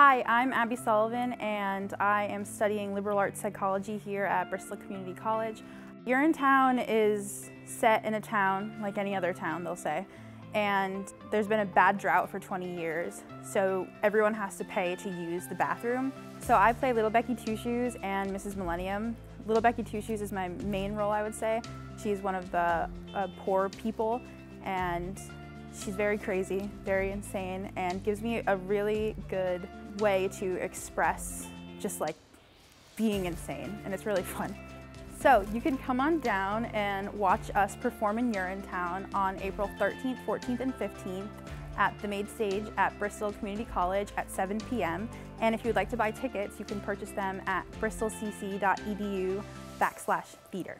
Hi, I'm Abby Sullivan and I am studying liberal arts psychology here at Bristol Community College. Urinetown is set in a town like any other town, they'll say, and there's been a bad drought for 20 years, so everyone has to pay to use the bathroom. So I play Little Becky Two Shoes and Mrs. Millennium. Little Becky Two Shoes is my main role, I would say. She's one of the uh, poor people and she's very crazy, very insane, and gives me a really good way to express just like being insane, and it's really fun. So you can come on down and watch us perform in Urinetown on April 13th, 14th, and 15th at the Main Stage at Bristol Community College at 7 p.m. And if you would like to buy tickets, you can purchase them at bristolcc.edu backslash theater.